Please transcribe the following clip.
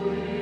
glory.